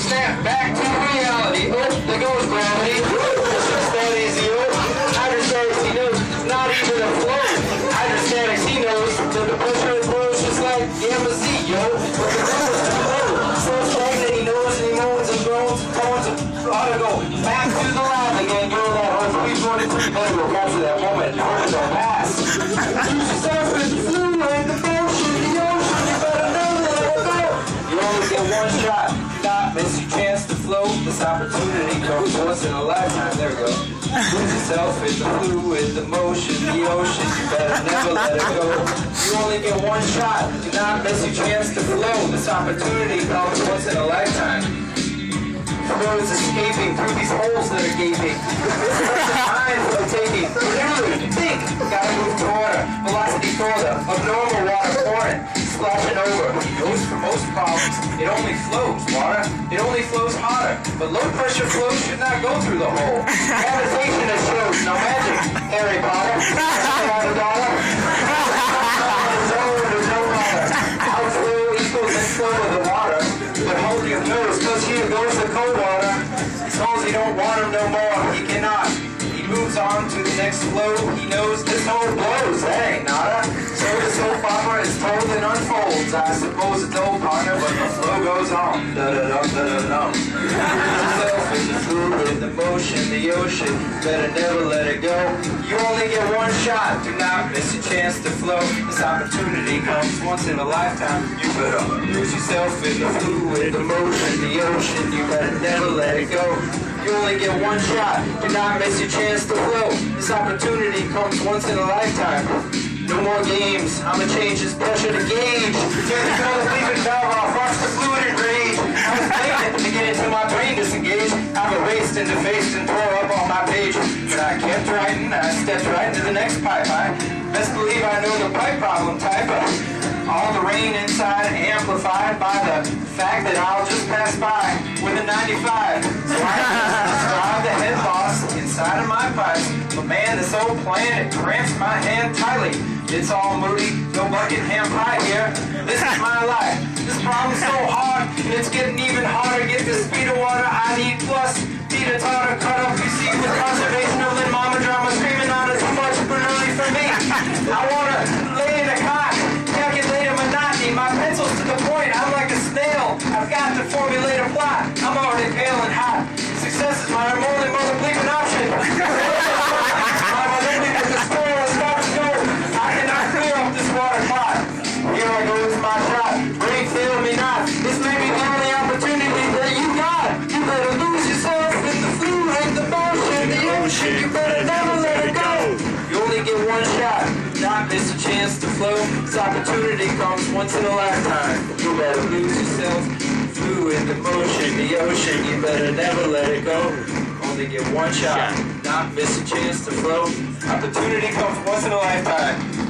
snap back to reality. Oh, there goes gravity. It's just that easy. Hydrostatics, he knows, not even a flow. Hydrostatics, he knows that the pressure of the flow is just like gamma Z, yo. But the number's too low. So stagnant, he knows, and he moans and groans and tones and ought to go back to the lab again. To that whole 343 play. Opportunity comes once in a lifetime. There we go. Lose yourself in the fluid, the motion, the ocean. You better never let it go. You only get one shot. Do not miss your chance to flow. This opportunity comes once in a lifetime. Flow is escaping through these holes that are gaping. For the Splashing over. Goes for most problems. It only flows. Water. It only flows hotter. But low pressure flow should not go through the hole. Gravitation is shows. No magic. Harry Potter. Suppose you don't want him no more. He cannot. He moves on to the next flow. He knows this hole blows. Ain't nada. Unfolds. I suppose it's old partner, but the flow goes on. Da da da da da in the fluid, the motion, the ocean. Better never let it go. You only get one shot. Do not miss a chance to flow. This opportunity comes once in a lifetime. You better lose yourself in the fluid, the motion, the ocean. You better never let it go. You only get one shot. Do not miss your chance to flow. This opportunity comes once in a lifetime. No more games. I'ma change this pressure to gauge. Turn the color leaving valve off. Watch the fluid and rage. I was thinking to get into my brain disengaged. I've erased and defaced and tore up on my page. But I kept writing. I stepped right into the next pipe. I best believe I know the pipe problem type. Uh, all the rain inside amplified by the fact that I'll just pass by with a 95. So this old planet cramps my hand tightly. It's all moody, no bucket ham pie here. This is my life. This problem's so hard, and it's getting even harder. Get the speed of water I need plus. Need a tartar cut off you see with conservation of Lynn Mama drama screaming on it too much but early for me. I wanna lay in a cot, calculate a monotony. My pencil's to the point, I'm like a snail. I've got to formulate a plot. I'm already pale and hot. Get one shot. Not miss a chance to flow. This opportunity comes once in a lifetime. You better lose yourself. Fluid, the motion, the ocean. You better never let it go. Only get one shot. Not miss a chance to flow. Opportunity comes once in a lifetime.